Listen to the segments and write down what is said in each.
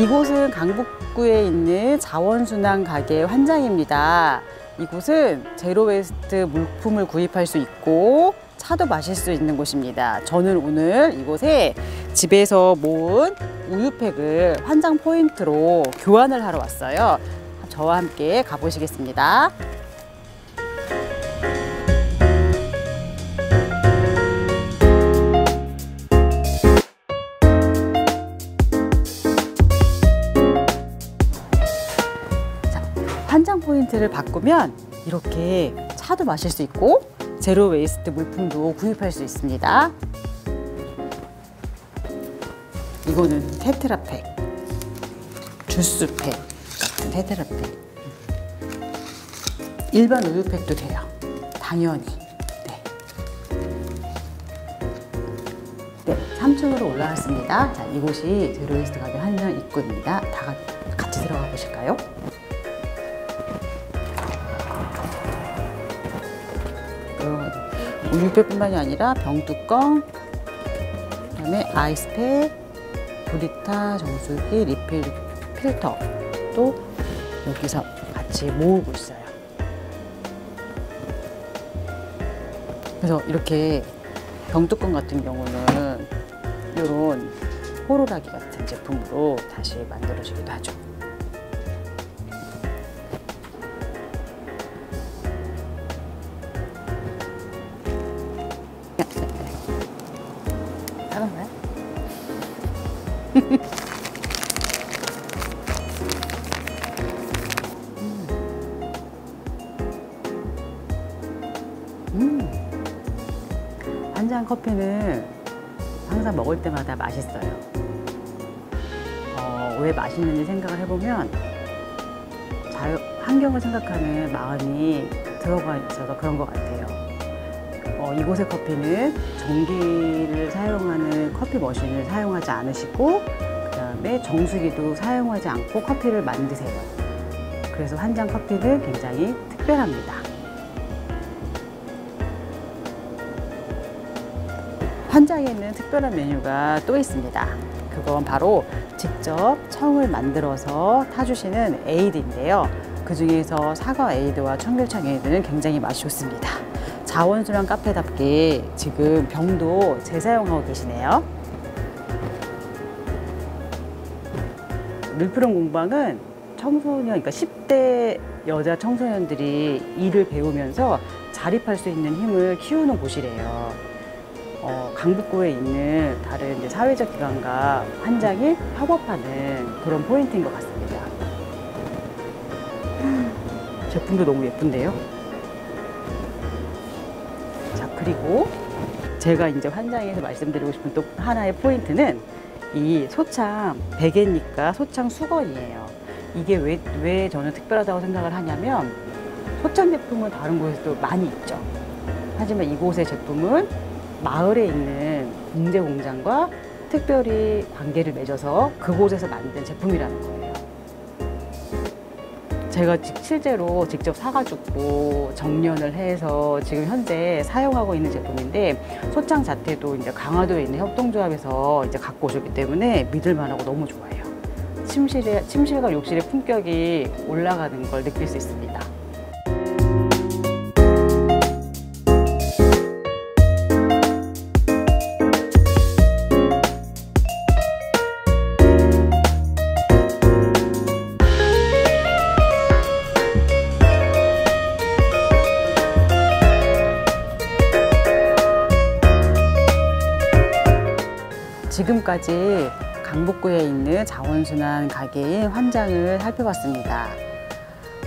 이곳은 강북구에 있는 자원순환 가게 환장입니다. 이곳은 제로웨스트 물품을 구입할 수 있고 차도 마실 수 있는 곳입니다. 저는 오늘 이곳에 집에서 모은 우유팩을 환장 포인트로 교환을 하러 왔어요. 저와 함께 가보시겠습니다. 환장 포인트를 바꾸면 이렇게 차도 마실 수 있고 zero waste 물품도 구입할 수 있습니다. 이거는 테트라팩, 주스팩 같은 테트라팩. 일반 우유팩도 돼요. 당연히. 네. 네, 3층으로 올라왔습니다. 자, 이곳이 zero waste 가게 한장 입구입니다. 다 같이 들어가 보실까요? 우유팩뿐만이 아니라 병뚜껑, 그다음에 아이스팩, 브리타 정수기, 리필 필터도 여기서 같이 모으고 있어요. 그래서 이렇게 병뚜껑 같은 경우는 이런 호루라기 같은 제품으로 다시 만들어지기도 하죠. 음. 한잔 커피는 항상 먹을 때마다 맛있어요. 어, 왜 맛있는지 생각을 해보면 자유, 환경을 생각하는 마음이 들어가 있어서 그런 것 같아요. 어, 이곳의 커피는 전기를 사용하는 커피 머신을 사용하지 않으시고 그 다음에 정수기도 사용하지 않고 커피를 만드세요. 그래서 한 잔 커피는 굉장히 특별합니다. 환장에는 특별한 메뉴가 또 있습니다. 그건 바로 직접 청을 만들어서 타주시는 에이드인데요. 그 중에서 사과 에이드와 청귤청 에이드는 굉장히 맛이 좋습니다. 자원순환 카페답게 지금 병도 재사용하고 계시네요. 밀프롬 공방은 청소년, 그러니까 10대 여자 청소년들이 일을 배우면서 자립할 수 있는 힘을 키우는 곳이래요. 어, 강북구에 있는 다른 이제 사회적 기관과 환장이 협업하는 그런 포인트인 것 같습니다. 제품도 너무 예쁜데요? 자, 그리고 제가 이제 환장에서 말씀드리고 싶은 또 하나의 포인트는 이 소창 베개니까 소창 수건이에요. 이게 왜, 왜 저는 특별하다고 생각을 하냐면 소창 제품은 다른 곳에서도 많이 있죠. 하지만 이곳의 제품은 마을에 있는 공제 공장과 특별히 관계를 맺어서 그곳에서 만든 제품이라는 거예요. 제가 실제로 직접 사가지고 정련을 해서 지금 현재 사용하고 있는 제품인데 소창 자태도 이제 강화도에 있는 협동조합에서 이제 갖고 오셨기 때문에 믿을 만하고 너무 좋아요. 침실에 침실과 욕실의 품격이 올라가는 걸 느낄 수 있습니다. 지금까지 강북구에 있는 자원순환 가게인 환장을 살펴봤습니다.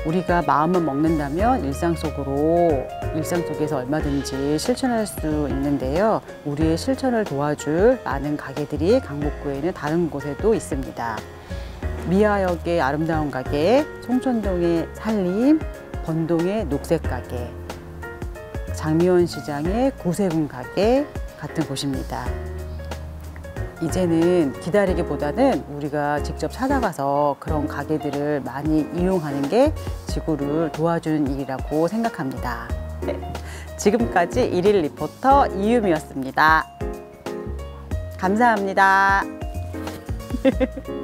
우리가 마음을 먹는다면 일상 속으로 일상 속에서 얼마든지 실천할 수 있는데요. 우리의 실천을 도와줄 많은 가게들이 강북구에는 다른 곳에도 있습니다. 미아역의 아름다운 가게, 송천동의 살림, 번동의 녹색 가게, 장미원 시장의 고세군 가게 같은 곳입니다. 이제는 기다리기보다는 우리가 직접 찾아가서 그런 가게들을 많이 이용하는 게 지구를 도와주는 일이라고 생각합니다. 네. 지금까지 일일 리포터 이유미였습니다. 감사합니다.